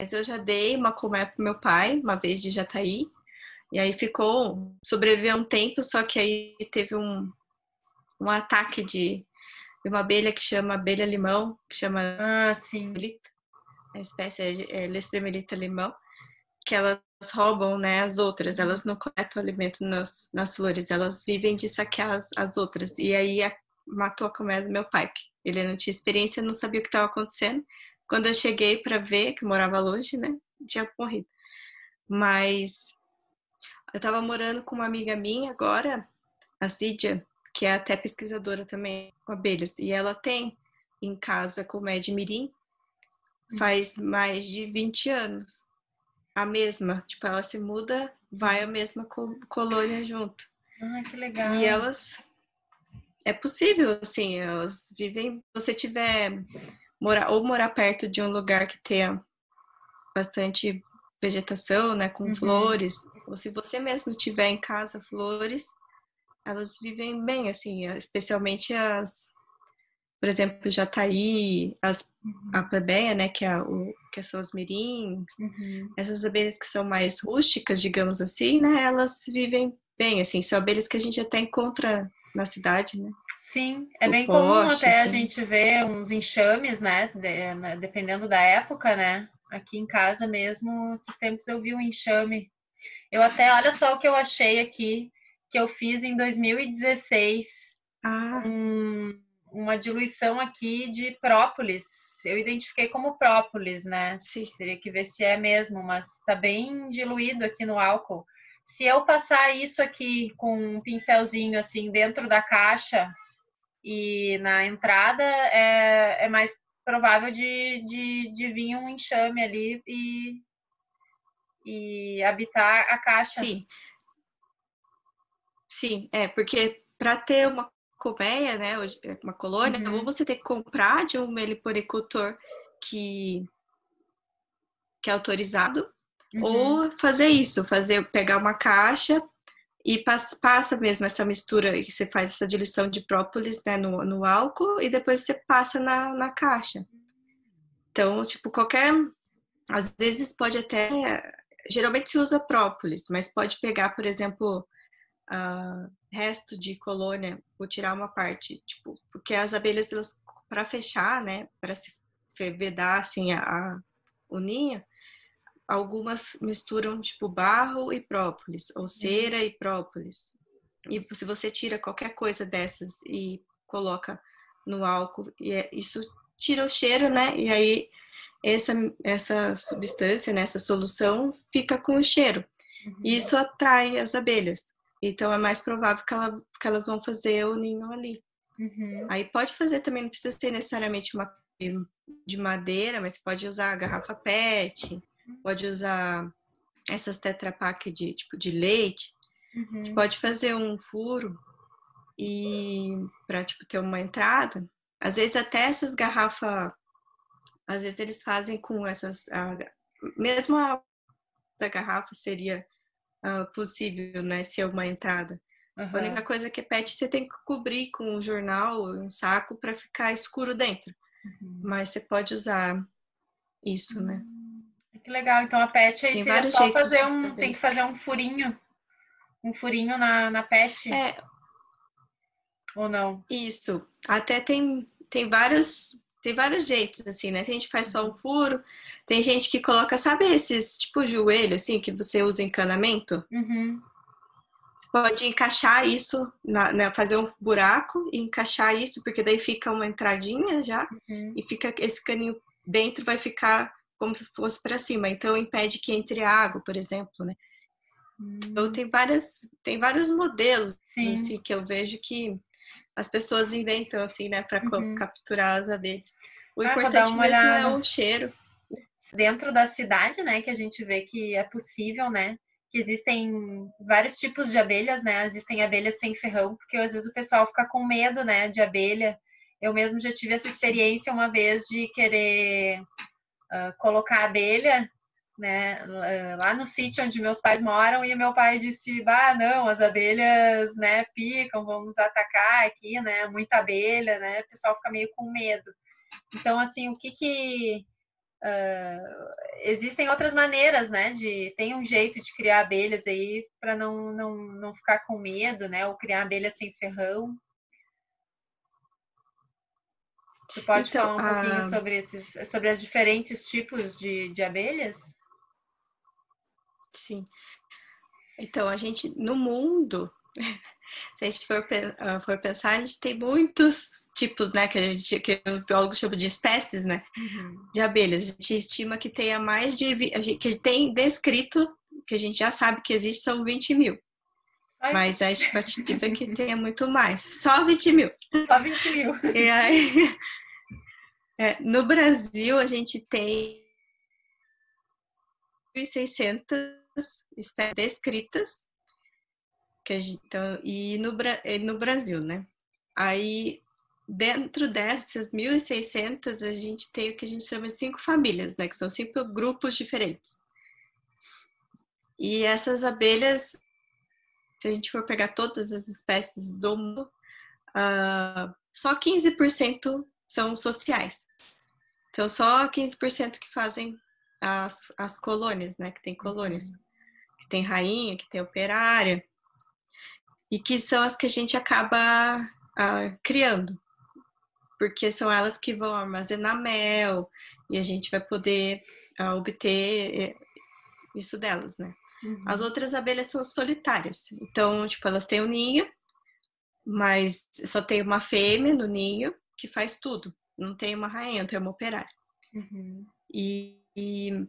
Mas eu já dei uma colmeia pro meu pai, uma vez de Jataí. E aí ficou, sobreviveu um tempo, só que aí teve um, um ataque de, de uma abelha que chama abelha limão, que chama ah, sim. a espécie é, é Lestremelita limão, que elas roubam né, as outras, elas não coletam alimento nas, nas flores, elas vivem de saquear as, as outras. E aí a, matou a colmeia do meu pai. Ele não tinha experiência, não sabia o que estava acontecendo. Quando eu cheguei para ver, que morava longe, né, tinha morrido. Mas eu estava morando com uma amiga minha agora, a Cídia, que é até pesquisadora também com abelhas, e ela tem em casa colmeia de mirim faz mais de 20 anos. A mesma, tipo, ela se muda, vai a mesma colônia junto. Ah, que legal. E elas é possível, assim, elas vivem. Se você tiver morar ou morar perto de um lugar que tenha bastante vegetação, né, com uhum. flores, ou se você mesmo tiver em casa flores, elas vivem bem, assim, especialmente as, por exemplo, jataí, as, uhum. a plebeia, né, que, é o, que são os mirins, uhum. essas abelhas que são mais rústicas, digamos assim, né, elas vivem bem, assim, são abelhas que a gente até encontra na cidade, né? Sim, é bem comum poste, até sim. a gente ver uns enxames, né? De? Dependendo da época, né? Aqui em casa mesmo, esses tempos eu vi um enxame. Eu até, olha só o que eu achei aqui, que eu fiz em 2016. Ah. Um, uma diluição aqui de própolis. Eu identifiquei como própolis, né? Sim. Teria que ver se é mesmo, mas tá bem diluído aqui no álcool. Se eu passar isso aqui com um pincelzinho assim dentro da caixa e na entrada, é, é mais provável de, de, de vir um enxame ali e, e habitar a caixa. Sim. Sim, é, porque para ter uma colmeia, né, uma colônia, uhum. ou você tem que comprar de um meliponicultor que, que é autorizado, Uhum. Ou fazer isso, fazer pegar uma caixa e passa, mesmo essa mistura que você faz essa diluição de própolis né, no, no álcool e depois você passa na, na caixa. Então, tipo, qualquer. Às vezes pode até. Geralmente se usa própolis, mas pode pegar, por exemplo, uh, resto de colônia, ou tirar uma parte, tipo, porque as abelhas, para fechar, né, para se vedar assim a, a, o ninho, algumas misturam tipo barro e própolis, ou uhum. cera e própolis. E se você tira qualquer coisa dessas e coloca no álcool, e é, isso tira o cheiro, né? E aí essa, essa substância, né, essa solução fica com o cheiro. Uhum. E isso atrai as abelhas. Então é mais provável que, ela, que elas vão fazer o ninho ali. Uhum. Aí pode fazer também, não precisa ser necessariamente uma de madeira, mas pode usar a garrafa PET, pode usar essas Tetra Pak de tipo de leite. Uhum. Você pode fazer um furo e para tipo ter uma entrada. Às vezes até essas garrafas, às vezes eles fazem com essas, a, mesmo a da garrafa seria uh, possível, né, ser uma entrada. Uhum. A única coisa que é PET você tem que cobrir com um jornal, um saco para ficar escuro dentro. Uhum. Mas você pode usar isso, né? Que legal. Então a PET aí tem seria só fazer um. Fazer tem que fazer um furinho. Um furinho na, na PET. É. Ou não? Isso. Até tem, tem vários. Tem vários jeitos, assim, né? Tem gente que faz só um furo, tem gente que coloca, sabe esses, tipo, joelho, assim, que você usa encanamento? Uhum. Pode encaixar isso, na, né, fazer um buraco e encaixar isso, porque daí fica uma entradinha já, uhum. e fica esse caninho dentro vai ficar como se fosse para cima, então impede que entre água, por exemplo, né? Hum. Então tem várias, tem vários modelos assim, que eu vejo que as pessoas inventam assim, né, para uhum. capturar as abelhas. O ah, importante mesmo olhada. é o cheiro. Dentro da cidade, né, que a gente vê que é possível, né, que existem vários tipos de abelhas, né? Existem abelhas sem ferrão, porque às vezes o pessoal fica com medo, né, de abelha. Eu mesmo já tive essa experiência uma vez de querer uh, colocar abelha, né, lá no sítio onde meus pais moram, e meu pai disse, bah, não, as abelhas, né, picam, vamos atacar aqui, né, muita abelha, né, o pessoal fica meio com medo. Então, assim, o que que Uh, existem outras maneiras, né? De tem um jeito de criar abelhas aí para não, não, não ficar com medo, né? Ou criar abelhas sem ferrão. Você pode então, falar um pouquinho a... sobre esses, sobre os diferentes tipos de, de abelhas? Sim. Então, a gente, no mundo, se a gente for, uh, for pensar, a gente tem muitos tipos, né, que, a gente, que os biólogos chamam de espécies, né, uhum. de abelhas. A gente estima que tenha mais de, a gente, que tem descrito, que a gente já sabe que existe, são 20 mil. Ai. Mas a estimativa é que tenha muito mais. Só 20 mil. Só 20 mil. E aí, é, no Brasil, a gente tem 1.600 espécies descritas que gente, então, e no, no Brasil, né? Aí, dentro dessas 1.600, a gente tem o que a gente chama de cinco famílias, né? Que são cinco grupos diferentes. E essas abelhas, se a gente for pegar todas as espécies do mundo, uh, só 15% são sociais. Então, só 15% que fazem as, as colônias, né? Que tem colônias. Uhum. Que tem rainha, que tem operária e que são as que a gente acaba uh, criando, porque são elas que vão armazenar mel e a gente vai poder uh, obter eh, isso delas, né? Uhum. As outras abelhas são solitárias, então, tipo, elas têm um ninho, mas só tem uma fêmea no ninho que faz tudo, não tem uma rainha, não tem uma operária. Uhum. E, e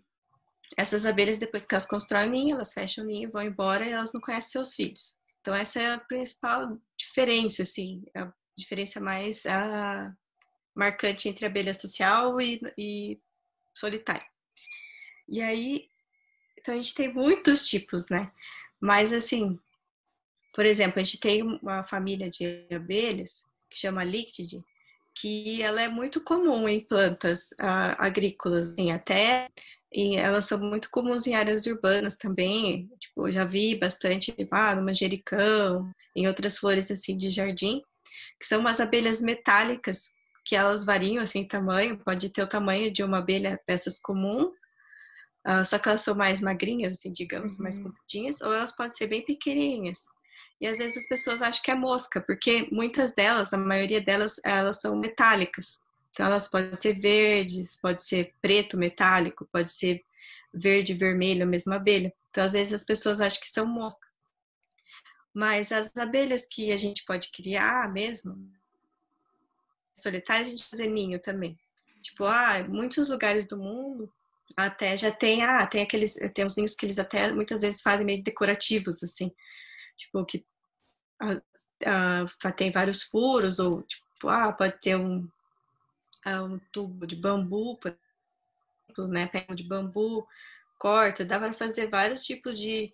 essas abelhas, depois que elas constroem o ninho, elas fecham o ninho, vão embora e elas não conhecem seus filhos. Então, essa é a principal diferença, assim, a diferença mais a, marcante entre abelha social e, e solitária. E aí, então a gente tem muitos tipos, né? Mas, assim, por exemplo, a gente tem uma família de abelhas que chama Lictide, que ela é muito comum em plantas uh, agrícolas, assim, até e elas são muito comuns em áreas urbanas também. Tipo, já vi bastante ah, no manjericão, em outras flores assim de jardim, que são umas abelhas metálicas que elas variam assim em tamanho, pode ter o tamanho de uma abelha peças comum, uh, só que elas são mais magrinhas, assim, digamos, uhum. mais compridinhas, ou elas podem ser bem pequenininhas. E às vezes as pessoas acham que é mosca, porque muitas delas, a maioria delas, elas são metálicas. Então, elas podem ser verdes, pode ser preto metálico, pode ser verde vermelho, a mesma abelha. Então, às vezes as pessoas acham que são moscas. Mas as abelhas que a gente pode criar mesmo, solitárias, a gente fazer ninho também. Tipo, ah, muitos lugares do mundo até já tem, ah, tem aqueles, tem uns ninhos que eles até muitas vezes fazem meio decorativos, assim. Tipo, que ah, ah, tem vários furos, ou tipo, ah, pode ter um, um tubo de bambu, por exemplo, né? Pega de bambu, corta, dá para fazer vários tipos de,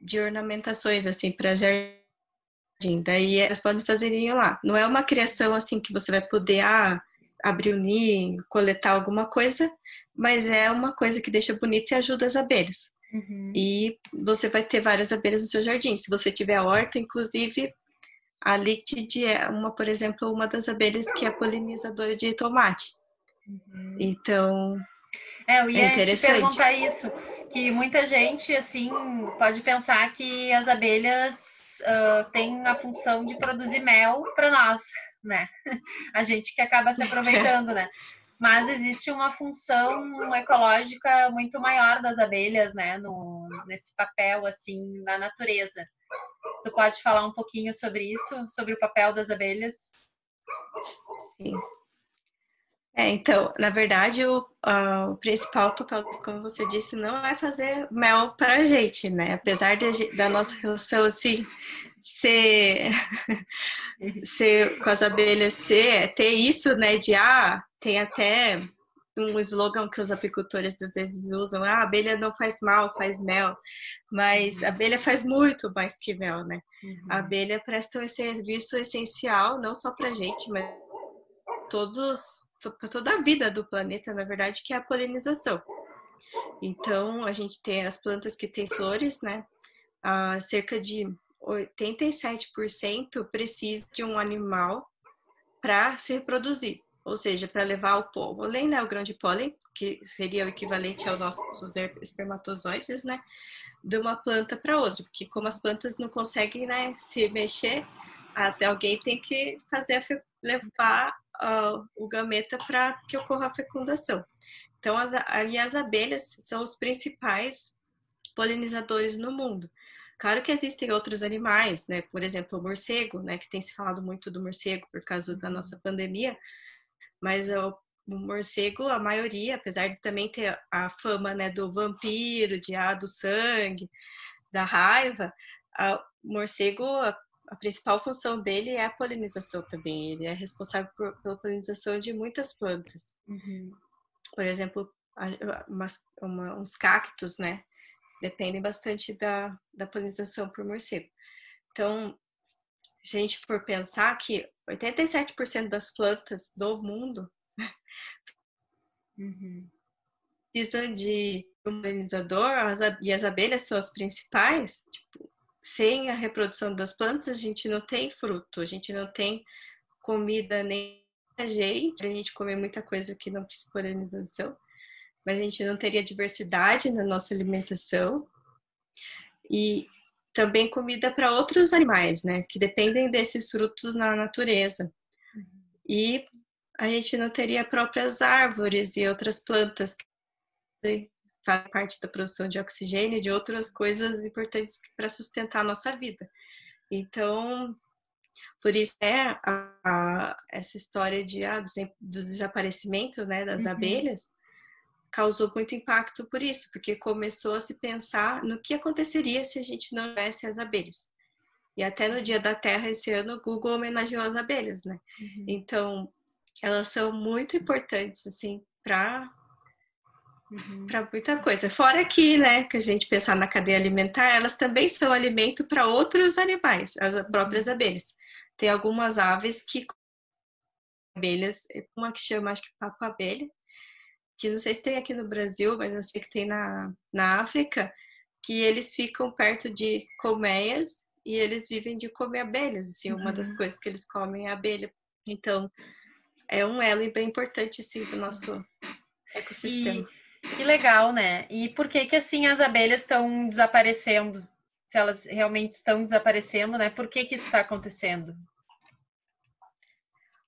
de ornamentações assim para jardim. Daí elas podem fazer ninho lá. Não é uma criação assim que você vai poder ah, abrir o ninho, coletar alguma coisa, mas é uma coisa que deixa bonito e ajuda as abelhas. Uhum. E você vai ter várias abelhas no seu jardim. Se você tiver horta, inclusive, a Lictid é uma, por exemplo, uma das abelhas que é polinizadora de tomate. Uhum. Então, é, eu ia é te perguntar isso, que muita gente assim pode pensar que as abelhas uh, têm a função de produzir mel para nós, né? A gente que acaba se aproveitando, né? Mas existe uma função ecológica muito maior das abelhas, né? No, nesse papel assim na natureza. Tu pode falar um pouquinho sobre isso, sobre o papel das abelhas? Sim. É, então, na verdade, o, uh, o, principal papel, como você disse, não é fazer mel para a gente, né? Apesar de, da nossa relação, assim, ser, ser com as abelhas, ser, ter isso, né, de, ah, tem até um slogan que os apicultores às vezes usam, ah, a abelha não faz mal, faz mel, mas a uhum. abelha faz muito mais que mel, né? Uhum. A abelha presta um serviço essencial, não só para gente, mas todos, para toda a vida do planeta, na verdade, que é a polinização. Então, a gente tem as plantas que têm flores, né? Ah, cerca de 87% precisa de um animal para se reproduzir. ou seja, para levar o pólen, né, o grão de pólen, que seria o equivalente aos nossos espermatozoides, né, de uma planta para outra, porque como as plantas não conseguem, né, se mexer, até alguém tem que fazer levar uh, o gameta para que ocorra a fecundação. Então, as, ali as abelhas são os principais polinizadores no mundo. Claro que existem outros animais, né? Por exemplo, o morcego, né? Que tem se falado muito do morcego por causa da nossa pandemia, mas o, morcego, a maioria, apesar de também ter a fama, né, do vampiro, de ah, do sangue, da raiva, a, morcego, a, principal função dele é a polinização também. Ele é responsável por, pela polinização de muitas plantas. Uhum. Por exemplo, umas, uma, uns cactos, né? dependem bastante da, da polinização por morcego. Então, se a gente for pensar que 87% das plantas do mundo uhum. precisam de um polinizador e as abelhas são as principais, tipo, sem a reprodução das plantas a gente não tem fruto, a gente não tem comida nem a gente, a gente comer muita coisa que não precisa polinização mas a gente não teria diversidade na nossa alimentação. E também comida para outros animais, né, que dependem desses frutos na natureza. E a gente não teria próprias árvores e outras plantas que fazem parte da produção de oxigênio e de outras coisas importantes para sustentar a nossa vida. Então, por isso é a, a, essa história de, ah, do, do, desaparecimento né, das uhum. abelhas, causou muito impacto por isso, porque começou a se pensar no que aconteceria se a gente não tivesse as abelhas. E até no Dia da Terra esse ano o Google homenageou as abelhas, né? Uhum. Então, elas são muito importantes assim para uhum. para muita coisa. Fora que, né, que a gente pensar na cadeia alimentar, elas também são alimento para outros animais, as próprias uhum. abelhas. Tem algumas aves que abelhas, uma que chama acho que papo abelha, que não sei se tem aqui no Brasil, mas eu sei que tem na, na África, que eles ficam perto de colmeias e eles vivem de comer abelhas, assim, uhum. uma das uhum. coisas que eles comem é abelha. Então, é um elo bem importante, assim, do nosso ecossistema. E, que legal, né? E por que que, assim, as abelhas estão desaparecendo? Se elas realmente estão desaparecendo, né? Por que que isso está acontecendo?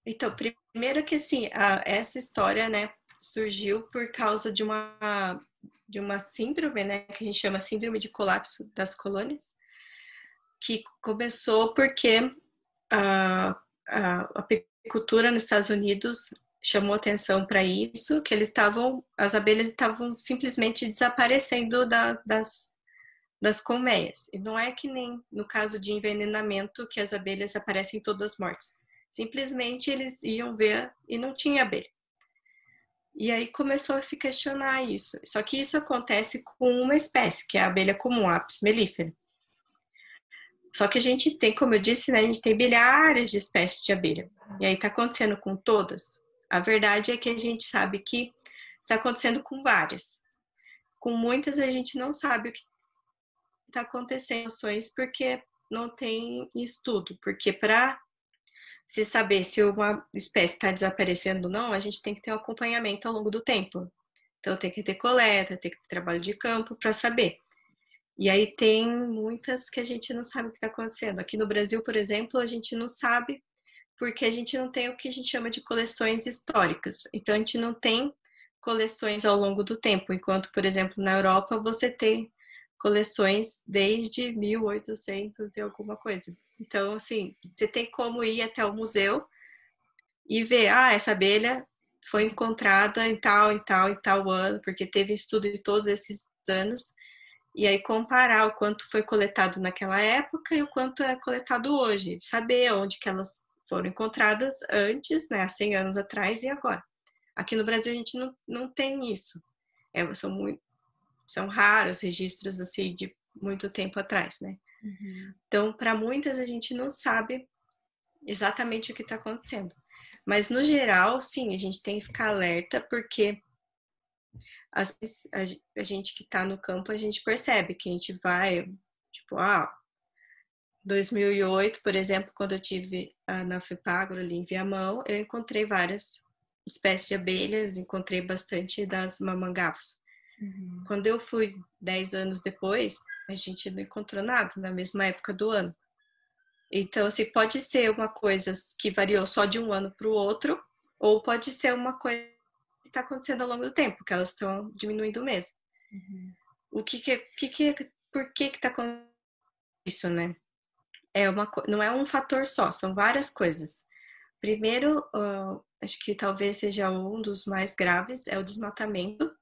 Então, primeiro que, assim, a, essa história, né, surgiu por causa de uma, de uma síndrome, né, que a gente chama síndrome de colapso das colônias, que começou porque a, apicultura nos Estados Unidos chamou atenção para isso, que eles estavam, as abelhas estavam simplesmente desaparecendo da, das, das colmeias. E não é que nem no caso de envenenamento que as abelhas aparecem todas mortas. Simplesmente eles iam ver e não tinha abelha. E aí começou a se questionar isso. Só que isso acontece com uma espécie, que é a abelha comum, a Apis mellifera. Só que a gente tem, como eu disse, né, a gente tem milhares de espécies de abelha. E aí está acontecendo com todas? A verdade é que a gente sabe que está acontecendo com várias. Com muitas a gente não sabe o que está acontecendo, porque não tem estudo. Porque para se saber se uma espécie está desaparecendo ou não, a gente tem que ter um acompanhamento ao longo do tempo. Então, tem que ter coleta, tem que ter trabalho de campo para saber. E aí tem muitas que a gente não sabe o que está acontecendo. Aqui no Brasil, por exemplo, a gente não sabe porque a gente não tem o que a gente chama de coleções históricas. Então, a gente não tem coleções ao longo do tempo, enquanto, por exemplo, na Europa você tem coleções desde 1800 e alguma coisa. Então, assim, você tem como ir até o museu e ver, ah, essa abelha foi encontrada em tal, em tal, em tal ano, porque teve estudo de todos esses anos, e aí comparar o quanto foi coletado naquela época e o quanto é coletado hoje, saber onde que elas foram encontradas antes, né, há 100 anos atrás e agora. Aqui no Brasil a gente não, não tem isso. É, são, muito, são raros registros assim de muito tempo atrás, né? Uhum. Então, para muitas, a gente não sabe exatamente o que está acontecendo. Mas, no geral, sim, a gente tem que ficar alerta, porque as, a, a gente que está no campo, a gente percebe que a gente vai, tipo, ah, 2008, por exemplo, quando eu tive na FEPAGRO ali em Viamão, eu encontrei várias espécies de abelhas, encontrei bastante das mamangavas. Uhum. Quando eu fui dez anos depois, a gente não encontrou nada na mesma época do ano. Então, assim, pode ser uma coisa que variou só de um ano para o outro, ou pode ser uma coisa que está acontecendo ao longo do tempo, que elas estão diminuindo mesmo. Uhum. O que que, que, que por que que está acontecendo isso, né? É uma, não é um fator só, são várias coisas. Primeiro, uh, acho que talvez seja um dos mais graves, é o desmatamento.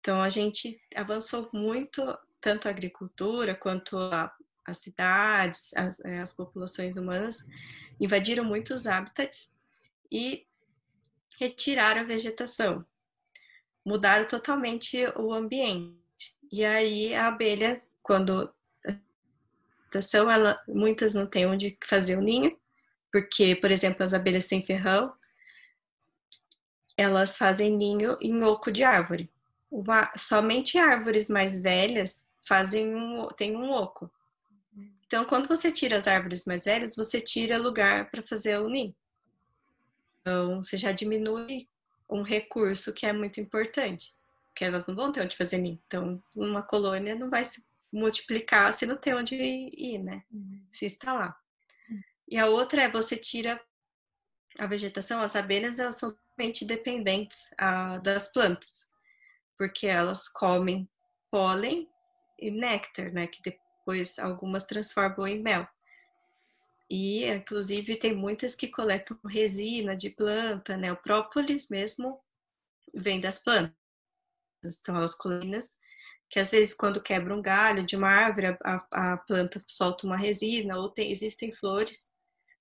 Então, a gente avançou muito, tanto a agricultura quanto a, as cidades, as, é, as populações humanas invadiram muitos hábitats e retiraram a vegetação, mudaram totalmente o ambiente. E aí a abelha, quando a ela muitas não têm onde fazer o ninho, porque, por exemplo, as abelhas sem ferrão, elas fazem ninho em oco de árvore. Uma, somente árvores mais velhas fazem um, tem um oco. Então, quando você tira as árvores mais velhas, você tira lugar para fazer o ninho. Então, você já diminui um recurso que é muito importante, porque elas não vão ter onde fazer ninho. Então, uma colônia não vai se multiplicar se não tem onde ir, né? Uhum. Se instalar. Uhum. E a outra é você tira a vegetação, as abelhas elas são totalmente dependentes a, das plantas, porque elas comem pólen e néctar, né? Que depois algumas transformam em mel. E, inclusive, tem muitas que coletam resina de planta, né? O própolis mesmo vem das plantas. Então, as colinas, que às vezes, quando quebra um galho de uma árvore, a, a planta solta uma resina, ou tem, existem flores.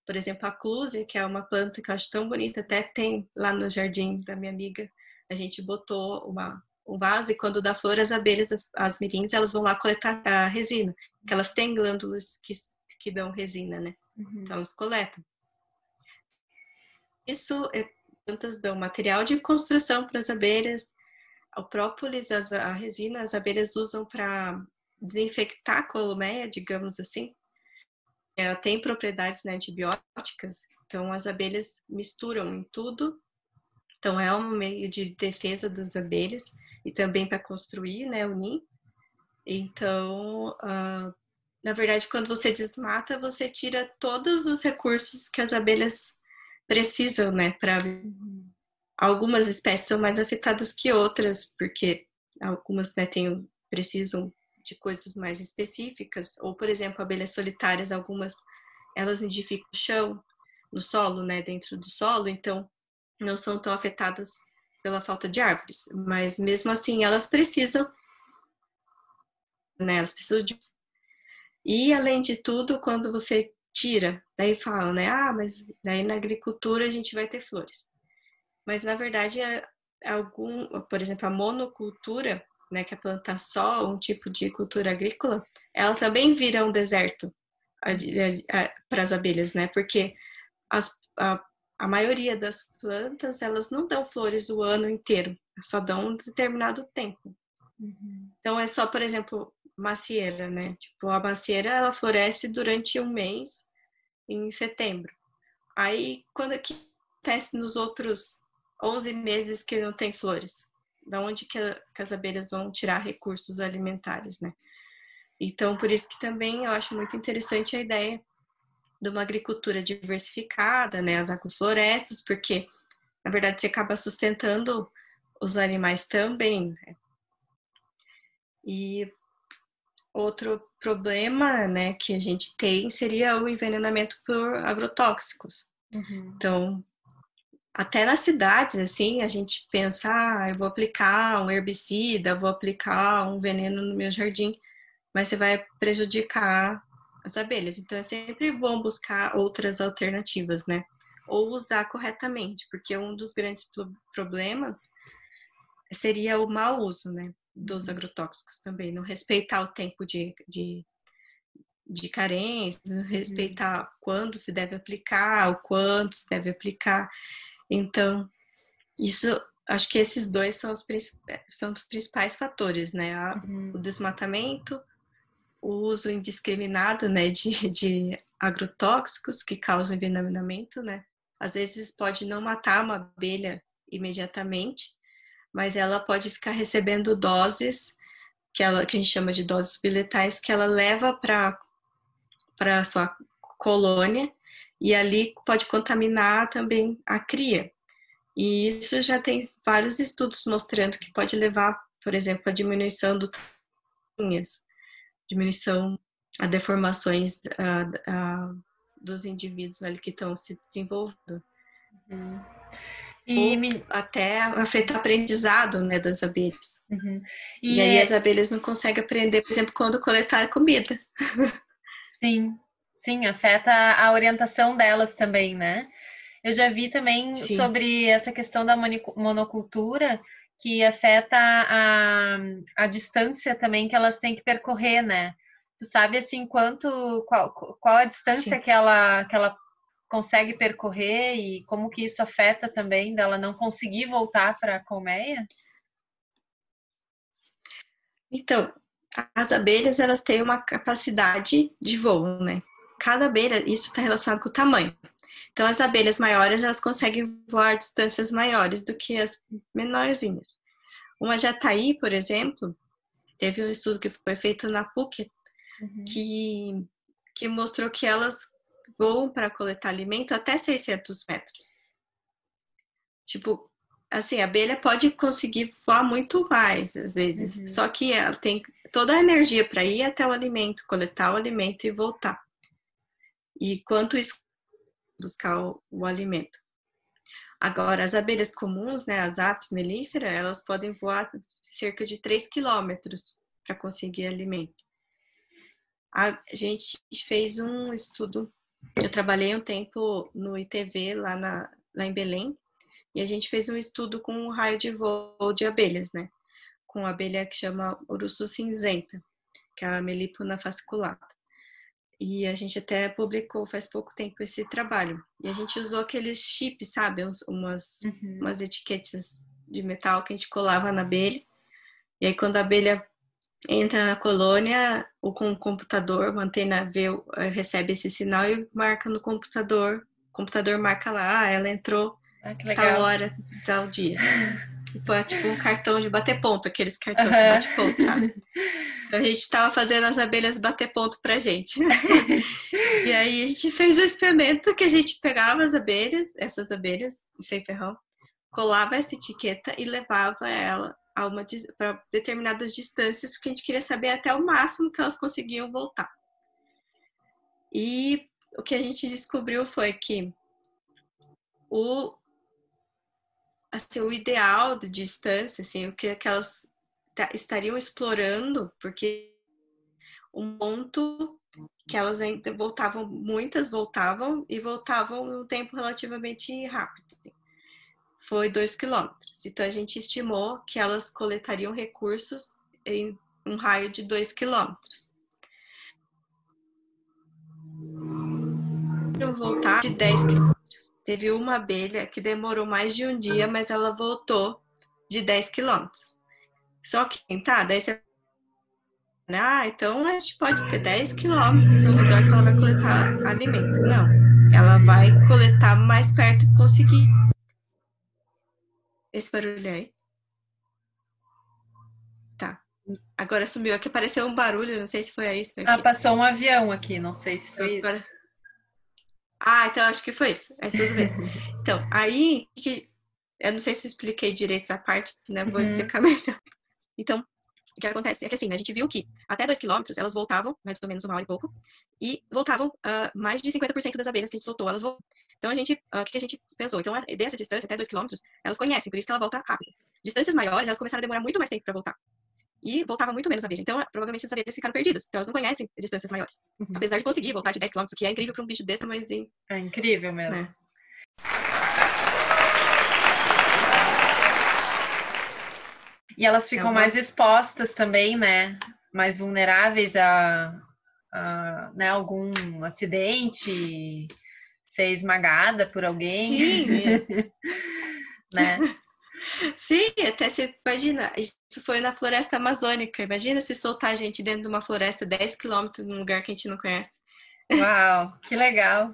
Por exemplo, a clúzia, que é uma planta que eu acho tão bonita, até tem lá no jardim da minha amiga. A gente botou uma, um vaso e quando dá flor, as abelhas, as, as mirins, elas vão lá coletar a resina, que elas têm glândulas que, que dão resina, né? Uhum. Então elas coletam. Isso, é, plantas dão material de construção para as abelhas, o própolis, as, a resina, as abelhas usam para desinfectar a colmeia, digamos assim. Ela tem propriedades né, antibióticas, então as abelhas misturam em tudo. Então é um meio de defesa das abelhas e também para construir né, o ninho. Então, uh, na verdade, quando você desmata, você tira todos os recursos que as abelhas precisam, né, para. Algumas espécies são mais afetadas que outras, porque algumas né, tem, precisam de coisas mais específicas, ou por exemplo, abelhas solitárias, algumas elas nidificam no chão, no solo, né, dentro do solo, então não são tão afetadas pela falta de árvores, mas mesmo assim elas precisam, né? Elas precisam de. E além de tudo, quando você tira, daí falam, né? Ah, mas daí na agricultura a gente vai ter flores. Mas na verdade é algum, por exemplo, a monocultura, né, que é plantar só um tipo de cultura agrícola, ela também vira um deserto para as abelhas, né? Porque as, a, a maioria das plantas, elas não dão flores o ano inteiro, só dão um determinado tempo. Uhum. Então, é só, por exemplo, macieira, né? Tipo, a macieira, ela floresce durante um mês, em setembro. Aí, quando que acontece nos outros 11 meses que não tem flores? Da onde que, a, que as abelhas vão tirar recursos alimentares, né? Então, por isso que também eu acho muito interessante a ideia de uma agricultura diversificada, né, as agroflorestas, porque na verdade você acaba sustentando os animais também. Né? E outro problema, né, que a gente tem seria o envenenamento por agrotóxicos. Uhum. Então, até nas cidades, assim, a gente pensa, ah, eu vou aplicar um herbicida, vou aplicar um veneno no meu jardim, mas você vai prejudicar as abelhas. Então é sempre bom buscar outras alternativas, né? Ou usar corretamente, porque um dos grandes problemas seria o mau uso, né? Dos uhum. agrotóxicos também, não respeitar o tempo de, de, de carência, não uhum. respeitar quando se deve aplicar, o quanto se deve aplicar. Então, isso acho que esses dois são os, são os principais fatores, né? Uhum. O desmatamento, o uso indiscriminado né, de, de agrotóxicos que causam envenenamento, né? Às vezes pode não matar uma abelha imediatamente, mas ela pode ficar recebendo doses que, ela, que a gente chama de doses subletais, que ela leva para a sua colônia e ali pode contaminar também a cria. E isso já tem vários estudos mostrando que pode levar, por exemplo, a diminuição do diminuição a deformações dos indivíduos ali que estão se desenvolvendo. Uhum. E me... até afetar o aprendizado né, das abelhas. Uhum. E, e, aí é... as abelhas não conseguem aprender, por exemplo, quando coletar comida. Sim, sim, afeta a orientação delas também, né? Eu já vi também sim. sobre essa questão da monocultura que afeta a, a distância também que elas têm que percorrer, né? Tu sabe assim quanto qual, qual a distância que ela que ela consegue percorrer e como que isso afeta também dela não conseguir voltar para a colmeia? Então, as abelhas elas têm uma capacidade de voo, né? Cada abelha, isso está relacionado com o tamanho. Então, as abelhas maiores elas conseguem voar distâncias maiores do que as menorzinhas. Uma jataí, por exemplo, teve um estudo que foi feito na PUC uhum. que, que mostrou que elas voam para coletar alimento até 600 metros. Tipo, assim, a abelha pode conseguir voar muito mais, às vezes. Uhum. Só que ela tem toda a energia para ir até o alimento, coletar o alimento e voltar. E quanto isso buscar o, o alimento. Agora, as abelhas comuns, né, as apis melífera, elas podem voar cerca de 3 quilômetros para conseguir alimento. A gente fez um estudo eu trabalhei um tempo no ITV lá, na, lá em Belém e a gente fez um estudo com um raio de voo de abelhas, né? Com abelha que chama Urussu cinzenta, que é a Melipona fasciculata. E a gente até publicou faz pouco tempo esse trabalho. E a gente usou aqueles chips, sabe? Umas, uhum. umas etiquetas de metal que a gente colava na abelha. E aí, quando a abelha entra na colônia, ou com o computador, a antena vê, recebe esse sinal e marca no computador. O computador marca lá, ah, ela entrou ah, tal hora, tal dia. Tipo, é tipo um cartão de bater ponto, aqueles cartões uhum. de bate ponto, sabe? A gente estava fazendo as abelhas bater ponto pra gente. e aí a gente fez o um experimento que a gente pegava as abelhas, essas abelhas sem ferrão, colava essa etiqueta e levava ela para determinadas distâncias, porque a gente queria saber até o máximo que elas conseguiam voltar. E o que a gente descobriu foi que o, assim, o ideal de distância, assim, o que, que elas estariam explorando, porque um ponto que elas ainda voltavam, muitas voltavam e voltavam num tempo relativamente rápido. Assim foi 2 quilômetros. Então, a gente estimou que elas coletariam recursos em um raio de 2 quilômetros. voltar de 10 quilômetros. Teve uma abelha que demorou mais de um dia, mas ela voltou de 10 quilômetros. Só que, tá, daí você. Ah, então a gente pode ter 10 quilômetros ao redor que ela vai coletar alimento. Não, ela vai coletar mais perto e conseguir esse barulho aí. Tá. Agora sumiu. Aqui apareceu um barulho, não sei se foi aí. Se foi ah, passou um avião aqui, não sei se foi Agora... isso. Ah, então acho que foi isso. Mas tudo bem. Então, aí, que... eu não sei se eu expliquei direito essa parte, né? Vou uhum. explicar melhor. Então, o que acontece é que assim, a gente viu que até 2 quilômetros elas voltavam, mais ou menos uma hora e pouco, e voltavam uh, mais de 50% das abelhas que a gente soltou, elas voltavam. Então a gente, uh, o que a gente pensou? Então, dessa distância, até 2 km, elas conhecem, por isso que ela volta rápido. Distâncias maiores, elas começaram a demorar muito mais tempo para voltar. E voltava muito menos abelha. Então, provavelmente as abelhas ficaram perdidas. Então, elas não conhecem distâncias maiores. Uhum. Apesar de conseguir voltar de 10 km, que é incrível para um bicho desse tamanhozinho. É incrível mesmo. Né? E elas ficam é mais expostas também, né? Mais vulneráveis a, a né, algum acidente, ser esmagada por alguém. Sim. né? Sim, até se imagina, isso foi na floresta amazônica. Imagina se soltar a gente dentro de uma floresta 10 quilômetros num lugar que a gente não conhece. Uau, que legal.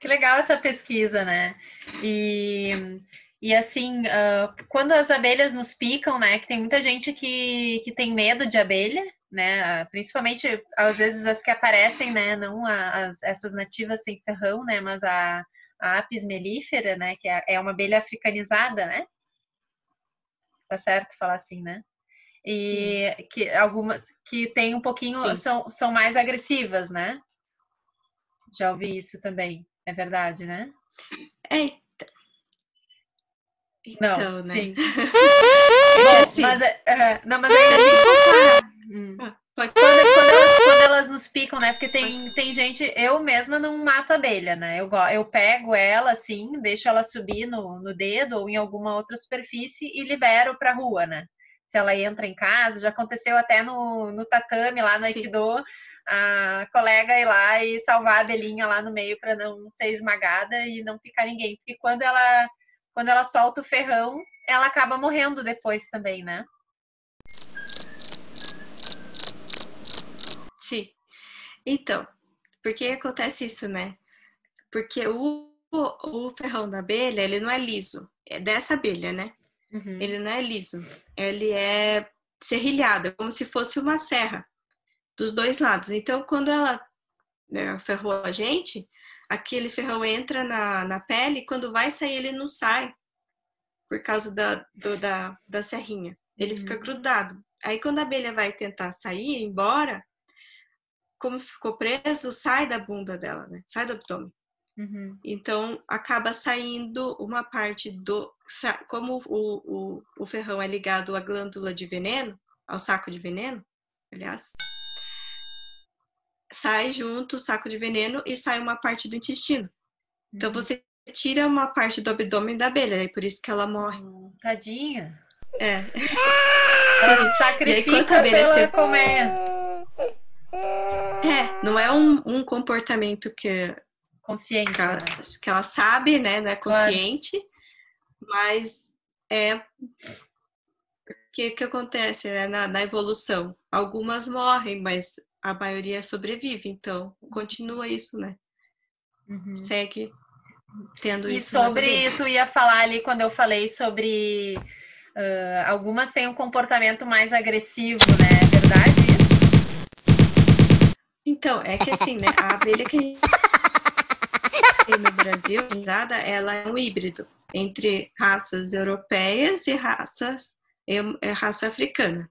Que legal essa pesquisa, né? E, E assim, uh, quando as abelhas nos picam, né? Que tem muita gente que, que tem medo de abelha, né? Principalmente, às vezes, as que aparecem, né? Não as, essas nativas sem ferrão, né? Mas a, a apis mellifera, né? Que é, é uma abelha africanizada, né? Tá certo falar assim, né? E que algumas que tem um pouquinho, são, são mais agressivas, né? Já ouvi isso também, é verdade, né? É, então, não, né? Sim. Bom, assim, mas, uh, não, mas ainda assim. Ah, quando, quando, elas, quando, elas, nos picam, né? Porque tem, tem gente, eu mesma não mato abelha, né? Eu, eu pego ela assim, deixo ela subir no, no dedo ou em alguma outra superfície e libero pra rua, né? Se ela entra em casa, já aconteceu até no, no tatame lá no Sim. Aikido, a colega ir lá e salvar a abelhinha lá no meio para não ser esmagada e não ficar ninguém. Porque quando ela quando ela solta o ferrão, ela acaba morrendo depois também, né? Sim. Então, por que acontece isso, né? Porque o, o, ferrão da abelha, ele não é liso. É dessa abelha, né? Uhum. Ele não é liso. Ele é serrilhado, é como se fosse uma serra dos dois lados. Então, quando ela né, ferrou a gente, aquele ferrão entra na, na pele e quando vai sair ele não sai por causa da, do, da, da serrinha. Ele uhum. fica grudado. Aí quando a abelha vai tentar sair, embora, como ficou preso, sai da bunda dela, né? Sai do abdômen. Uhum. Então acaba saindo uma parte do. Como o, o, o ferrão é ligado à glândula de veneno, ao saco de veneno, aliás, sai junto o saco de veneno e sai uma parte do intestino. Então uhum. você tira uma parte do abdômen da abelha, e por isso que ela morre. Hum, tadinha. É. Ela sacrifica a abelha pela colmeia. É, não é um, um comportamento que consciente, que ela, né? que ela sabe, né, não é consciente, claro. mas é o que, que acontece né, na, na evolução. Algumas morrem, mas a maioria sobrevive, então continua isso, né? Uhum. Segue tendo e isso. E sobre, tu ia falar ali quando eu falei sobre uh, algumas têm um comportamento mais agressivo, né? É verdade isso? Então, é que assim, né? A abelha que tem no Brasil, ela é um híbrido entre raças europeias e raças é raça africana.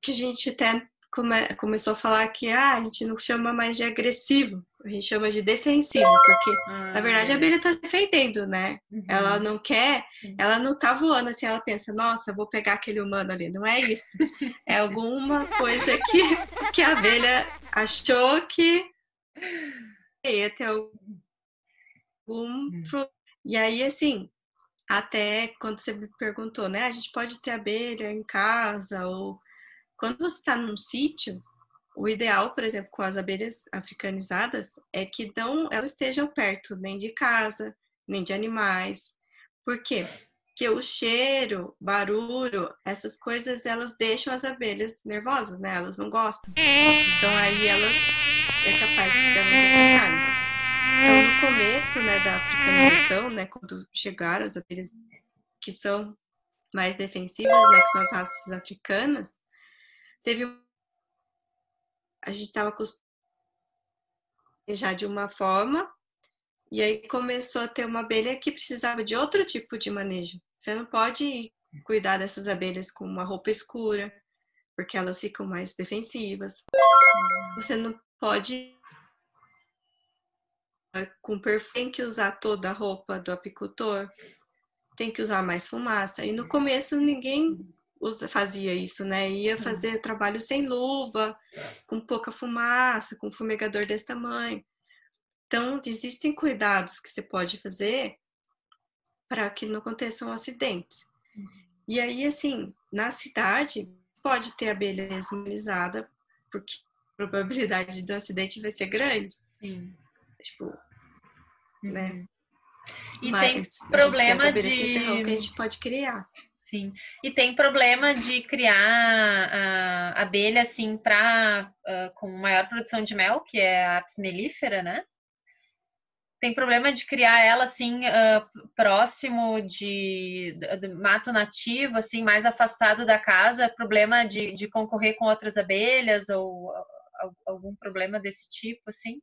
Que a gente até come, começou a falar que ah, a gente não chama mais de agressivo, a gente chama de defensivo, porque ah, na verdade a abelha está se defendendo, né? Uhum. Ela não quer, ela não tá voando assim, ela pensa, nossa, vou pegar aquele humano ali. Não é isso. É alguma coisa que, que a abelha achou que ia ter algum hum. E aí, assim, até quando você me perguntou, né? A gente pode ter abelha em casa ou quando você está num sítio, o ideal, por exemplo, com as abelhas africanizadas, é que não elas estejam perto nem de casa, nem de animais. Por quê? Porque o cheiro, barulho, essas coisas, elas deixam as abelhas nervosas, né? Elas não gostam. Então aí elas é capaz de elas atacarem. Então no começo, né, da africanização, né, quando chegaram as abelhas que são mais defensivas, né, que são as raças africanas, teve a gente estava acostumado já de uma forma e aí começou a ter uma abelha que precisava de outro tipo de manejo. Você não pode cuidar dessas abelhas com uma roupa escura, porque elas ficam mais defensivas. Você não pode com perfume, tem que usar toda a roupa do apicultor, tem que usar mais fumaça. E no começo ninguém fazia isso, né? Ia fazer trabalho sem luva, com pouca fumaça, com um fumegador desse tamanho. Então, existem cuidados que você pode fazer para que não aconteçam acidentes. E aí, assim, na cidade, pode ter abelha esmalizada, porque a probabilidade de um acidente vai ser grande. Sim. Tipo, né? uhum. né? E Mas, tem problema de... que a gente pode criar. Sim. E tem problema de criar a abelha assim para uh, com maior produção de mel, que é a apis mellifera, né? tem problema de criar ela assim uh, próximo de, de, mato nativo, assim mais afastado da casa, problema de, de concorrer com outras abelhas ou algum problema desse tipo, assim?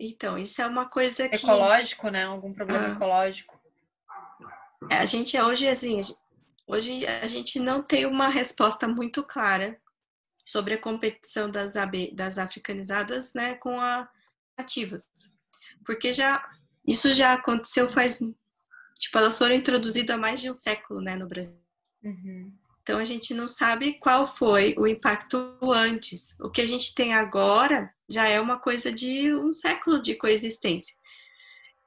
Então, isso é uma coisa que... Ecológico, né? Algum problema ah. ecológico. É, a gente hoje, assim, hoje a gente não tem uma resposta muito clara sobre a competição das, das africanizadas, né, com a nativas. Porque já isso já aconteceu faz tipo elas foram introduzidas há mais de um século, né, no Brasil. Uhum. Então a gente não sabe qual foi o impacto antes. O que a gente tem agora já é uma coisa de um século de coexistência.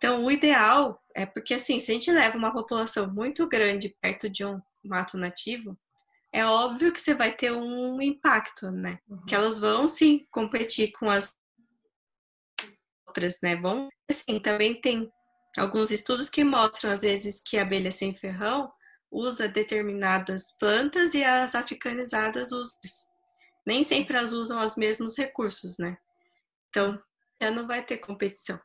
Então o ideal é porque assim, se a gente leva uma população muito grande perto de um mato nativo, é óbvio que você vai ter um impacto, né? Uhum. Que elas vão sim competir com as outras, né? Vão, assim, também tem alguns estudos que mostram às vezes que a abelha sem ferrão usa determinadas plantas e as africanizadas usam. Nem sempre elas usam os mesmos recursos, né? Então, já não vai ter competição.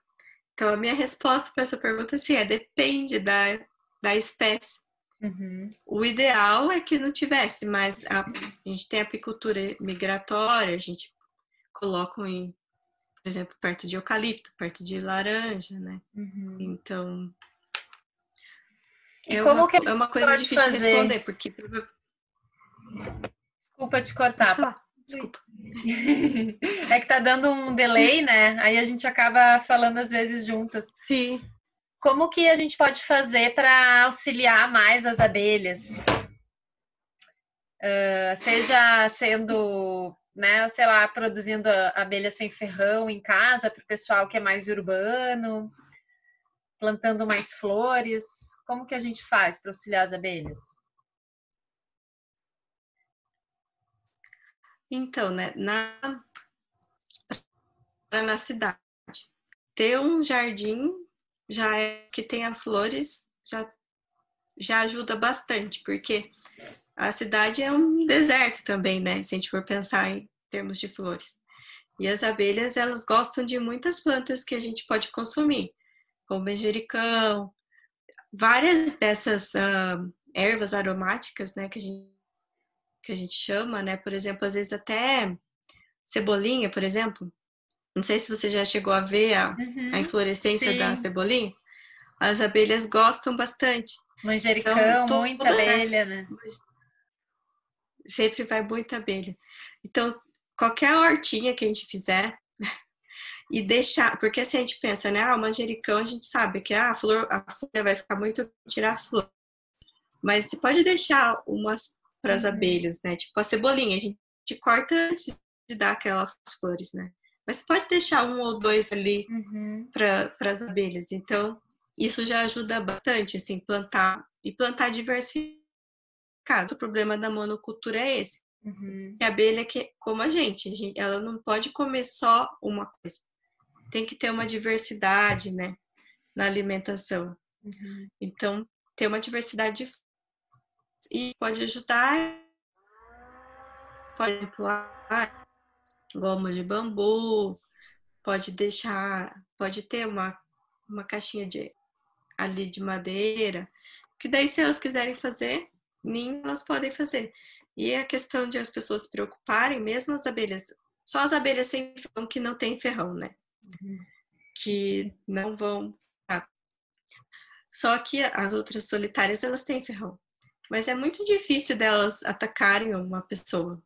Então, a minha resposta para essa pergunta assim, é depende da, da espécie. Uhum. O ideal é que não tivesse, mas a, a gente tem apicultura migratória, a gente coloca em por exemplo, perto de eucalipto, perto de laranja, né? Uhum. Então. é uma, é uma coisa difícil fazer? de responder, porque. Desculpa te cortar. Desculpa. É que tá dando um delay, né? Aí a gente acaba falando às vezes juntas. Sim. Como que a gente pode fazer para auxiliar mais as abelhas? Uh, seja sendo né, sei lá, produzindo abelha sem ferrão em casa para o pessoal que é mais urbano, plantando mais flores. Como que a gente faz para auxiliar as abelhas? Então, né, na na cidade, ter um jardim já é que tenha flores já já ajuda bastante, porque a cidade é um deserto também, né? Se a gente for pensar em termos de flores. E as abelhas, elas gostam de muitas plantas que a gente pode consumir, como manjericão, várias dessas uh, ervas aromáticas, né, que a gente que a gente chama, né? Por exemplo, às vezes até cebolinha, por exemplo. Não sei se você já chegou a ver a, uhum, a inflorescência sim. da cebolinha. As abelhas gostam bastante. Manjericão, então, muita abelha, essa, né? sempre vai muita abelha. Então, qualquer hortinha que a gente fizer e deixar, porque assim a gente pensa, né? Ah, o manjericão a gente sabe que ah, a flor, a folha vai ficar muito tirar a flor. Mas você pode deixar umas para as uhum. abelhas, né? Tipo a cebolinha, a gente corta antes de dar aquelas flores, né? Mas pode deixar um ou dois ali uhum. para as abelhas. Então, isso já ajuda bastante, assim, plantar e plantar diversificado o problema da monocultura é esse. Uhum. A abelha que como a gente, a gente, ela não pode comer só uma coisa. Tem que ter uma diversidade, né, na alimentação. Uhum. Então, ter uma diversidade de e pode ajudar pode pular goma de bambu, pode deixar, pode ter uma, uma caixinha de ali de madeira, que daí se elas quiserem fazer, nem elas podem fazer. E a questão de as pessoas se preocuparem, mesmo as abelhas, só as abelhas sem ferrão que não tem ferrão, né? Uhum. Que não vão. Só que as outras solitárias, elas têm ferrão. Mas é muito difícil delas atacarem uma pessoa.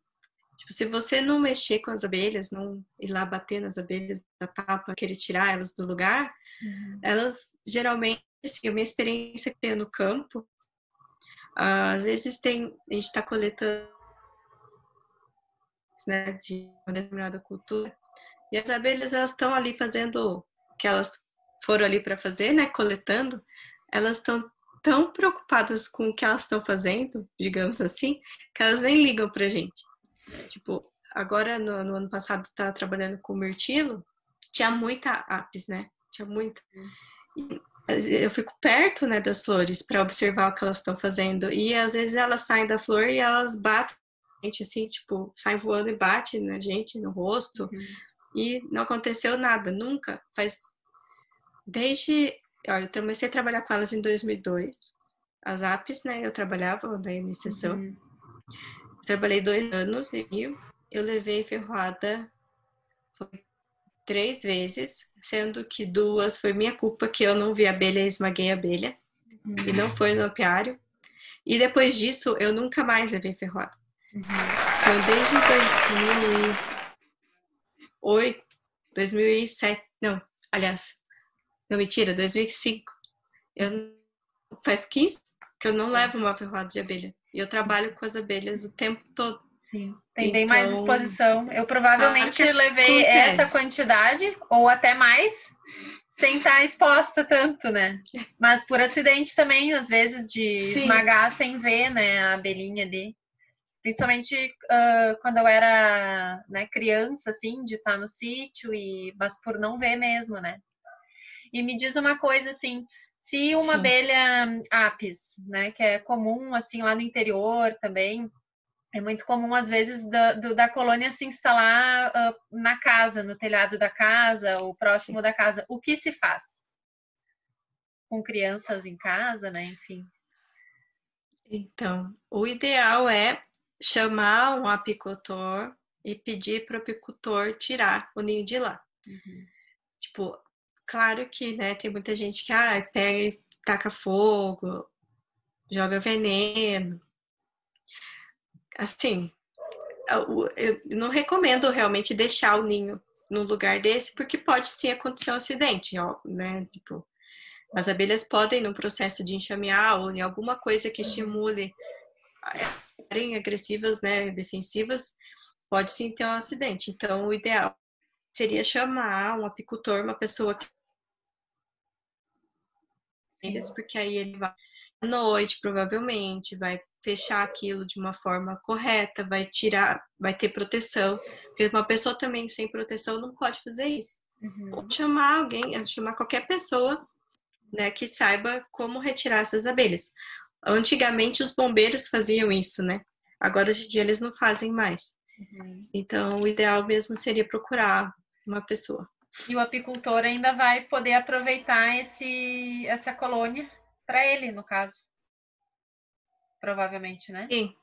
Tipo, se você não mexer com as abelhas, não ir lá bater nas abelhas da tapa, querer tirar elas do lugar, uhum. elas geralmente, assim, a minha experiência que tem no campo, às vezes tem, a gente está coletando né, de uma determinada cultura e as abelhas elas estão ali fazendo o que elas foram ali para fazer, né, coletando, elas estão tão preocupadas com o que elas estão fazendo, digamos assim, que elas nem ligam para gente. Tipo, agora no, no ano passado estava trabalhando com mirtilo, tinha muita apis, né? Tinha muita. E eu fico perto né, das flores para observar o que elas estão fazendo. E às vezes elas saem da flor e elas batem, assim, tipo, saem voando e batem na gente, no rosto. Uhum. E não aconteceu nada, nunca. Faz desde. Ó, eu comecei a trabalhar com elas em 2002. As apps, né? Eu trabalhava da iniciação. Uhum. Trabalhei dois anos e eu levei ferroada três vezes, sendo que duas foi minha culpa que eu não vi a abelha e esmaguei a abelha. Uhum. E não foi no apiário. E depois disso, eu nunca mais levei ferroada. Uhum. Então, desde 2008, 2007, não, aliás, não mentira, 2005. Eu, faz 15 que eu não levo uma ferroada de abelha. E eu trabalho com as abelhas o tempo todo. Sim, tem então, bem mais então, disposição. Eu provavelmente levei acontece. essa quantidade, ou até mais, sem estar exposta tanto, né? Mas por acidente também, às vezes, de Sim. esmagar sem ver, né, a abelhinha ali. Principalmente uh, quando eu era né, criança, assim, de estar no sítio, e mas por não ver mesmo, né? E me diz uma coisa assim, se uma Sim. abelha apis, né, que é comum assim lá no interior também, é muito comum às vezes da, do, da colônia se instalar uh, na casa, no telhado da casa ou próximo Sim. da casa. O que se faz com crianças em casa, né? Enfim. Então, o ideal é chamar um apicultor e pedir para o apicultor tirar o ninho de lá. Uhum. Tipo, claro que, né, tem muita gente que ah, pega e taca fogo, joga veneno. Assim, eu não recomendo realmente deixar o ninho num lugar desse, porque pode sim acontecer um acidente, né? Tipo, as abelhas podem, no processo de enxamear ou em alguma coisa que estimule serem agressivas, né, defensivas, pode sim ter um acidente. Então, o ideal seria chamar um apicultor, uma pessoa que porque aí ele vai à noite, provavelmente, vai fechar aquilo de uma forma correta, vai tirar, vai ter proteção, porque uma pessoa também sem proteção não pode fazer isso. Uhum. Ou chamar alguém, chamar qualquer pessoa, né, que saiba como retirar essas abelhas. Antigamente os bombeiros faziam isso, né? Agora hoje em dia eles não fazem mais. Uhum. Então o ideal mesmo seria procurar uma pessoa. E o apicultor ainda vai poder aproveitar esse, essa colônia para ele, no caso. Provavelmente, né? Sim.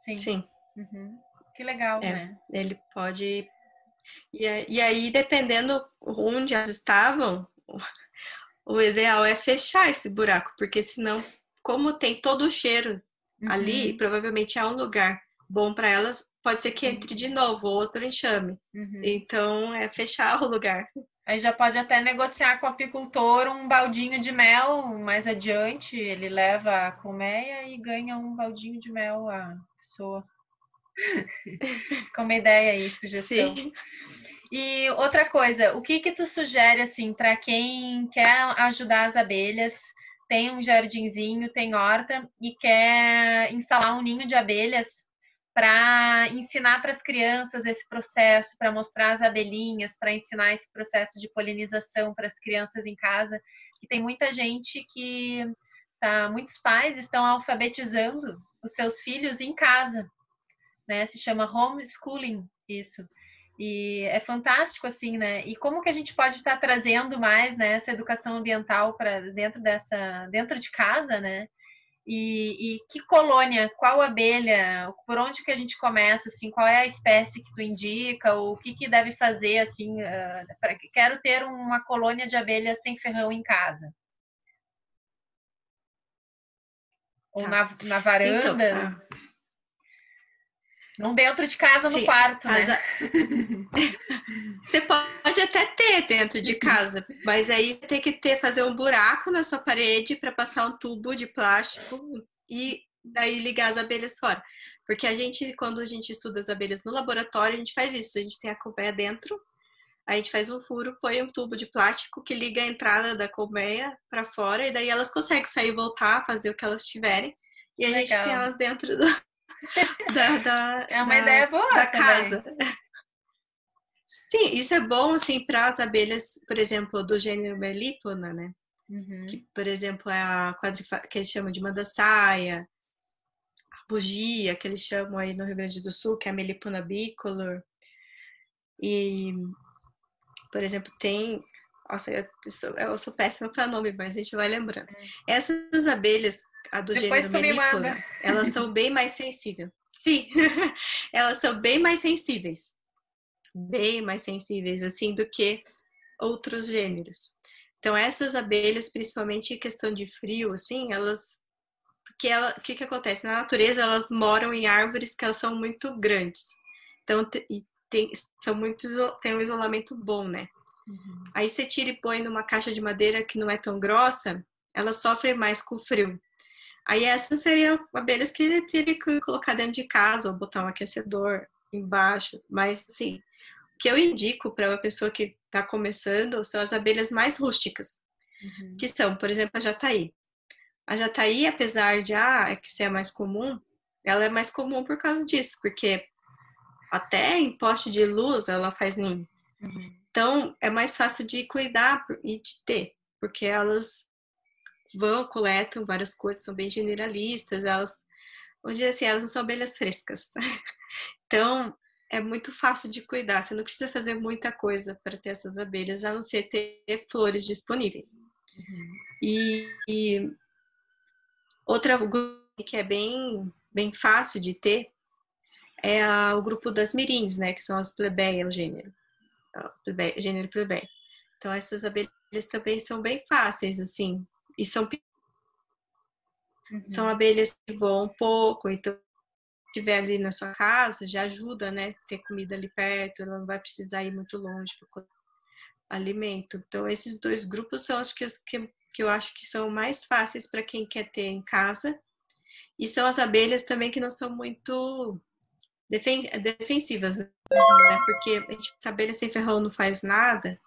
Sim. Sim. Uhum. Que legal, é, né? Ele pode. E, e aí, dependendo onde elas estavam, o ideal é fechar esse buraco, porque senão, como tem todo o cheiro uhum. ali, provavelmente é um lugar bom para elas, pode ser que entre de novo outro enxame. Uhum. Então, é fechar o lugar. Aí já pode até negociar com o apicultor um baldinho de mel mais adiante. Ele leva a colmeia e ganha um baldinho de mel a pessoa. Como ideia aí, sugestão. Sim. E outra coisa, o que que tu sugere assim para quem quer ajudar as abelhas, tem um jardinzinho, tem horta e quer instalar um ninho de abelhas para ensinar para as crianças esse processo, para mostrar as abelhinhas, para ensinar esse processo de polinização para as crianças em casa. E tem muita gente que tá, muitos pais estão alfabetizando os seus filhos em casa, né? Se chama homeschooling isso. E é fantástico assim, né? E como que a gente pode estar tá trazendo mais, né, essa educação ambiental para dentro dessa, dentro de casa, né? E, e, que colônia, qual abelha, por onde que a gente começa, assim, qual é a espécie que tu indica, ou o que que deve fazer, assim, uh, pra, quero ter uma colônia de abelhas sem ferrão em casa. Ou tá. na, na varanda. Então, tá. Não dentro de casa, Sim, no quarto, né? Você pode até ter dentro de casa, mas aí tem que ter fazer um buraco na sua parede para passar um tubo de plástico e daí ligar as abelhas fora. Porque a gente, quando a gente estuda as abelhas no laboratório, a gente faz isso. A gente tem a colmeia dentro, a gente faz um furo, põe um tubo de plástico que liga a entrada da colmeia para fora e daí elas conseguem sair e voltar, fazer o que elas tiverem. E a Legal. gente tem elas dentro do, da, da, é uma da, ideia boa da casa. Sim, isso é bom assim para as abelhas, por exemplo, do gênero Melipona, né? Uhum. Que, por exemplo, é a quadrifa que eles chamam de mandassaia, a bugia, que eles chamam aí no Rio Grande do Sul, que é a Melipona bicolor. E, por exemplo, tem Nossa, eu sou, eu sou péssima para nome, mas a gente vai lembrando. É. Essas abelhas, a do Depois gênero melícola, elas são bem mais sensíveis. Sim, elas são bem mais sensíveis. Bem mais sensíveis, assim, do que outros gêneros. Então, essas abelhas, principalmente em questão de frio, assim, elas. Porque ela, o que, que acontece? Na natureza, elas moram em árvores que elas são muito grandes. Então, e tem, são muito, tem um isolamento bom, né? Uhum. Aí você tira e põe numa caixa de madeira que não é tão grossa, elas sofrem mais com o frio. Aí essas seriam abelhas que ele teria que colocar dentro de casa ou botar um aquecedor embaixo. Mas, assim, o que eu indico para uma pessoa que está começando são as abelhas mais rústicas, uhum. que são, por exemplo, a jataí. A jataí, apesar de ah, é que ser mais comum, ela é mais comum por causa disso, porque até em poste de luz ela faz ninho. Uhum. Então, é mais fácil de cuidar e de ter, porque elas vão, coletam várias coisas, são bem generalistas, elas, dizer assim, elas não são abelhas frescas. então, é muito fácil de cuidar, você não precisa fazer muita coisa para ter essas abelhas, a não ser ter flores disponíveis. Uhum. E, e outra que é bem, bem fácil de ter é a, o grupo das mirins, né, que são as plebeias, o gênero, o gênero plebeia. Então, essas abelhas também são bem fáceis, assim, e são uhum. são abelhas que voam um pouco, então se estiver ali na sua casa, já ajuda, né? Ter comida ali perto, ela não vai precisar ir muito longe para alimento. Então, esses dois grupos são acho que, que, que eu acho que são mais fáceis para quem quer ter em casa. E são as abelhas também que não são muito defen defensivas, né? Porque a, gente, a abelha sem ferrão não faz nada,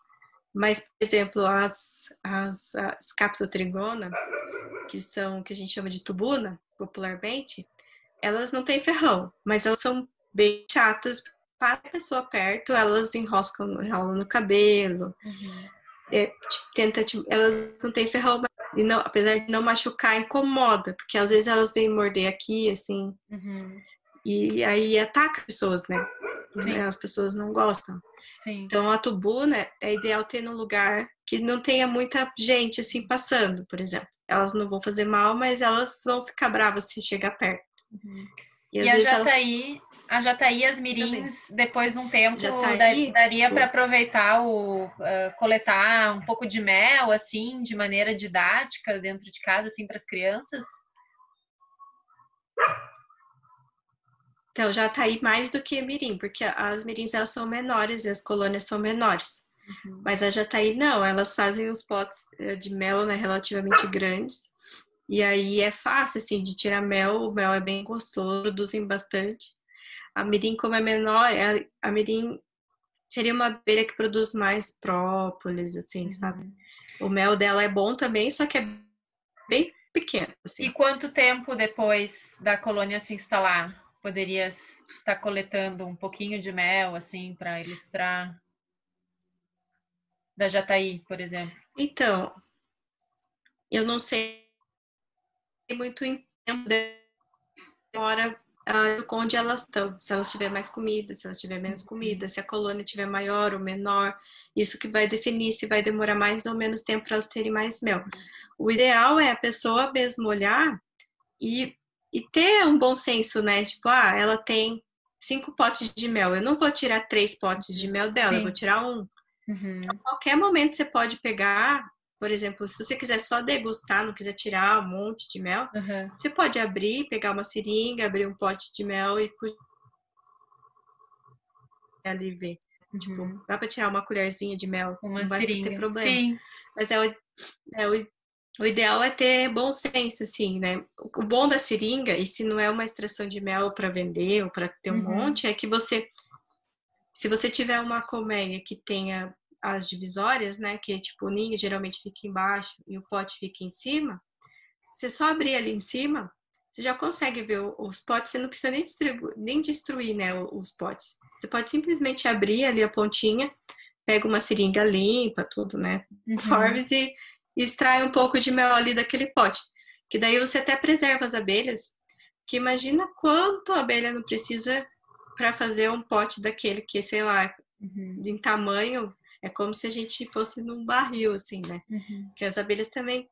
mas, por exemplo, as, as, as captotrigona, que são que a gente chama de tubuna, popularmente, elas não têm ferrão, mas elas são bem chatas para a pessoa perto, elas enroscam, enrolam no cabelo, uhum. é, tipo, tenta, tipo, elas não têm ferrão, mas, e não, apesar de não machucar, incomoda, porque às vezes elas vêm morder aqui, assim, uhum. e aí ataca pessoas, né? Sim. As pessoas não gostam. Sim. Então a tubuna né, é ideal ter num lugar que não tenha muita gente assim passando, por exemplo. Elas não vão fazer mal, mas elas vão ficar bravas se chegar perto. Uhum. E, e a Jataí, elas... a Jataí as mirins, Também. depois de um tempo, Jataí, daria tipo... para aproveitar o uh, coletar um pouco de mel assim, de maneira didática dentro de casa assim para as crianças? Então já tá aí mais do que mirim, porque as mirins elas são menores e as colônias são menores. Uhum. Mas a jataí não, elas fazem os potes eh, de mel né, relativamente grandes. E aí é fácil assim de tirar mel, o mel é bem gostoso, produzem bastante. A mirim como é menor, é, a mirim seria uma abelha que produz mais própolis, assim, uhum. sabe? O mel dela é bom também, só que é bem pequeno. Assim. E quanto tempo depois da colônia se instalar? Poderia estar coletando um pouquinho de mel, assim, para ilustrar? Da Jataí, por exemplo. Então, eu não sei muito em tempo demora uh, onde elas estão. Se elas tiver mais comida, se elas tiver menos comida, se a colônia tiver maior ou menor, isso que vai definir se vai demorar mais ou menos tempo para elas terem mais mel. O ideal é a pessoa mesmo olhar e e ter um bom senso, né? Tipo, ah, ela tem cinco potes de mel. Eu não vou tirar três potes de mel dela, Sim. eu vou tirar um. Uhum. Então, a qualquer momento você pode pegar, por exemplo, se você quiser só degustar, não quiser tirar um monte de mel, uhum. você pode abrir, pegar uma seringa, abrir um pote de mel e ali ver. Tipo, uhum. Tipo, dá pra tirar uma colherzinha de mel, uma não vai seringa. ter problema. Sim. Mas é o, é o o ideal é ter bom senso, assim, né? O bom da seringa, e se não é uma extração de mel para vender ou para ter um uhum. monte, é que você, se você tiver uma colmeia que tenha as divisórias, né? Que tipo o ninho geralmente fica embaixo e o pote fica em cima, você só abrir ali em cima, você já consegue ver os potes, você não precisa nem, nem destruir né, os potes. Você pode simplesmente abrir ali a pontinha, pega uma seringa limpa, tudo, né? Uhum. Formes e e extrai um pouco de mel ali daquele pote. Que daí você até preserva as abelhas, que imagina quanto a abelha não precisa para fazer um pote daquele que, sei lá, uhum. em tamanho, É como se a gente fosse num barril, assim, né? Uhum. Que as abelhas também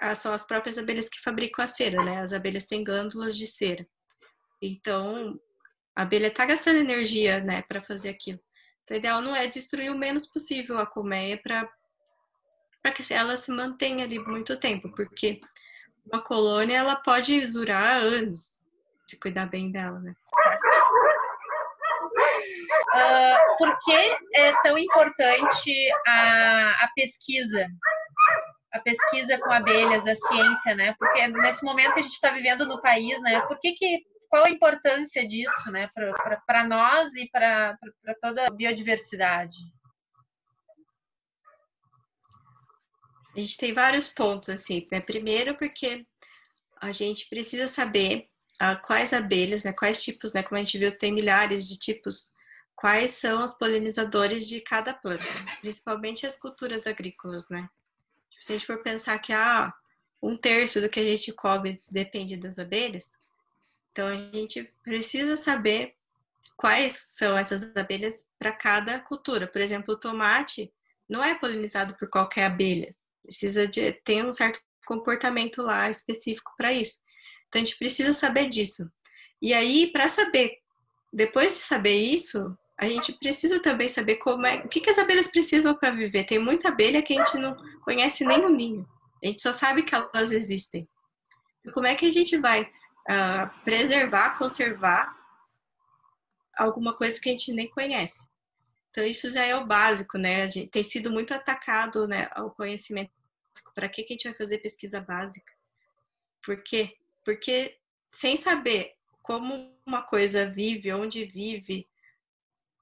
ah, são as próprias abelhas que fabricam a cera, né? As abelhas têm glândulas de cera. Então, a abelha está gastando energia, né, para fazer aquilo. Então, o ideal não é destruir o menos possível a colmeia para para que ela se mantenha ali muito tempo, porque uma colônia ela pode durar anos se cuidar bem dela, né? Uh, por que é tão importante a, a pesquisa? A pesquisa com abelhas, a ciência, né? Porque nesse momento que a gente está vivendo no país, né? Por que, que qual a importância disso, né, para nós e para toda a biodiversidade? A gente tem vários pontos assim. Né? Primeiro, porque a gente precisa saber uh, quais abelhas, né, quais tipos, né, como a gente viu, tem milhares de tipos, quais são os polinizadores de cada planta, principalmente as culturas agrícolas, né? Se a gente for pensar que ah, um terço do que a gente come depende das abelhas, então a gente precisa saber quais são essas abelhas para cada cultura. Por exemplo, o tomate não é polinizado por qualquer abelha. Precisa de ter um certo comportamento lá específico para isso. Então a gente precisa saber disso. E aí, para saber, depois de saber isso, a gente precisa também saber como é, o que, que as abelhas precisam para viver. Tem muita abelha que a gente não conhece nem o ninho. A gente só sabe que elas existem. Então, como é que a gente vai uh, preservar, conservar alguma coisa que a gente nem conhece. Então, isso já é o básico, né? A gente tem sido muito atacado, né, o conhecimento Para que, que a gente vai fazer pesquisa básica? Por quê? Porque sem saber como uma coisa vive, onde vive,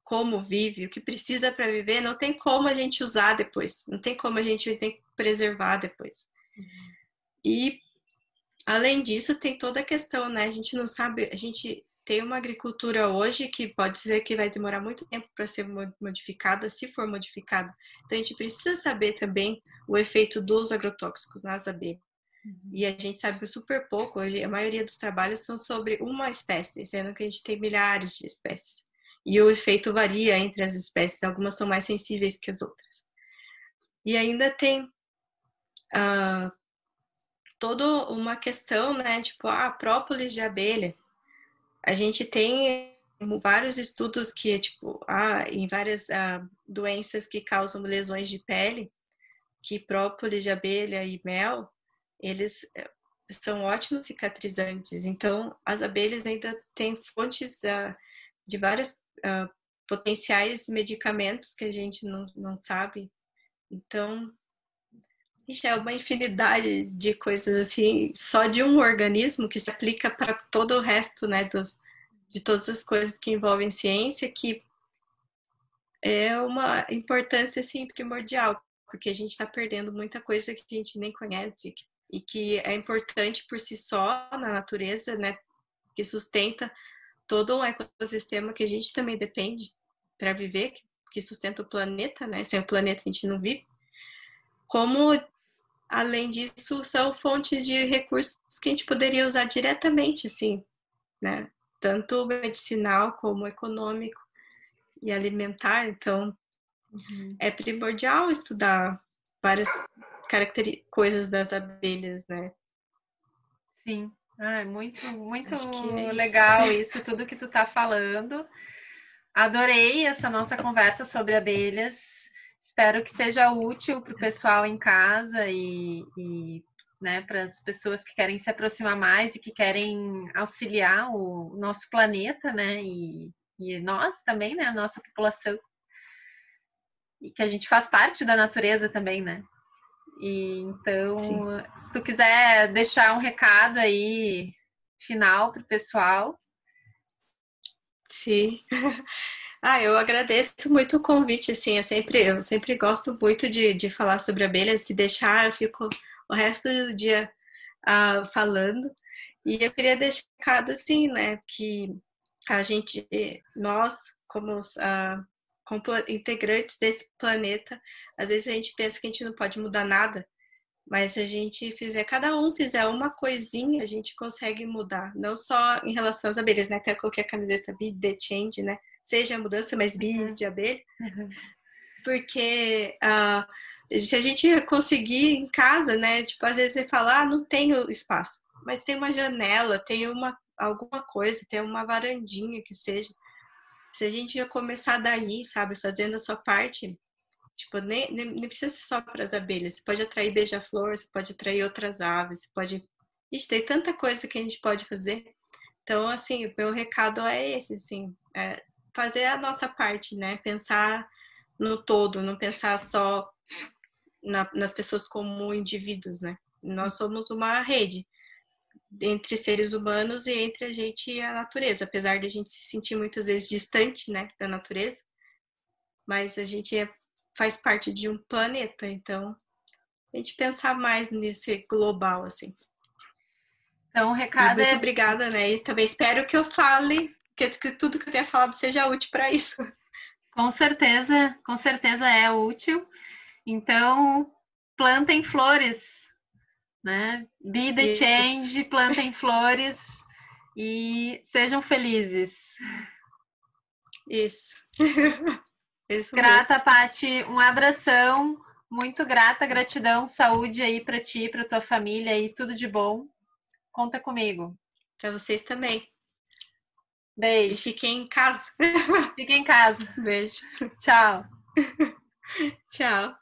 como vive, o que precisa para viver, não tem como a gente usar depois, não tem como a gente tem que preservar depois. Uhum. E Além disso, tem toda a questão, né? A gente não sabe, a gente tem uma agricultura hoje que pode ser que vai demorar muito tempo para ser modificada, se for modificada. Então a gente precisa saber também o efeito dos agrotóxicos nas abelhas. Uhum. E a gente sabe super pouco, a maioria dos trabalhos são sobre uma espécie, sendo que a gente tem milhares de espécies. E o efeito varia entre as espécies, algumas são mais sensíveis que as outras. E ainda tem uh, toda uma questão, né? Tipo, a ah, própolis de abelha. A gente tem vários estudos que, tipo, ah, em várias ah, doenças que causam lesões de pele, que própolis de abelha e mel, eles eh, são ótimos cicatrizantes. Então, as abelhas ainda têm fontes ah, de vários ah, potenciais medicamentos que a gente não, não sabe. Então, Ixi, é uma infinidade de coisas assim, só de um organismo que se aplica para todo o resto, né, dos, de todas as coisas que envolvem ciência, que é uma importância assim primordial, porque a gente está perdendo muita coisa que a gente nem conhece e que é importante por si só na natureza, né, que sustenta todo um ecossistema que a gente também depende para viver, que sustenta o planeta, né? Sem o planeta a gente não vive. Como além disso, são fontes de recursos que a gente poderia usar diretamente, assim, né? Tanto medicinal como econômico e alimentar. Então, uhum. é primordial estudar várias coisas das abelhas, né? Sim. Ah, muito, muito é legal isso. isso, tudo que tu tá falando. Adorei essa nossa conversa sobre abelhas. Espero que seja útil para o pessoal em casa e, e né, para as pessoas que querem se aproximar mais e que querem auxiliar o nosso planeta, né, e, e nós também, né, a nossa população. E que a gente faz parte da natureza também, né? E, então, Sim. se tu quiser deixar um recado aí final para o pessoal. Sim. Ah, eu agradeço muito o convite, assim, eu sempre, eu sempre gosto muito de, de falar sobre abelhas, se deixar eu fico o resto do dia uh, falando, e eu queria deixar recado, assim, né, que a gente, nós, como, uh, como integrantes desse planeta, às vezes a gente pensa que a gente não pode mudar nada, mas se a gente fizer, cada um fizer uma coisinha, a gente consegue mudar, não só em relação às abelhas, né, até coloquei a camiseta Be The Change, né, seja a mudança mais bi uhum. de abelha. Uhum. Porque uh, se a gente conseguir em casa, né? Tipo, às vezes você fala, ah, não tenho espaço. Mas tem uma janela, tem uma alguma coisa, tem uma varandinha que seja. Se a gente ia começar daí, sabe, fazendo a sua parte, tipo, nem, nem, nem precisa ser só para as abelhas. Você pode atrair beija-flor, você pode atrair outras aves, você pode. Ixi, tem tanta coisa que a gente pode fazer. Então, assim, o meu recado é esse, assim, é fazer a nossa parte, né? Pensar no todo, não pensar só na, nas pessoas como indivíduos, né? Nós somos uma rede entre seres humanos e entre a gente e a natureza, apesar de a gente se sentir muitas vezes distante, né, da natureza, mas a gente é, faz parte de um planeta, então a gente pensar mais nesse global, assim. Então, o recado e muito é... obrigada, né? E também espero que eu fale, que, que tudo que eu tenha falado seja útil para isso. Com certeza, com certeza é útil. Então, plantem flores, né? Be the change, plantem flores e sejam felizes. Isso. Isso grata, Pati. Um abração. Muito grata, gratidão, saúde aí para ti, para tua família e tudo de bom. Conta comigo. Para vocês também. Beijo. E fiquem em casa. Fiquem em casa. Beijo. Tchau. Tchau.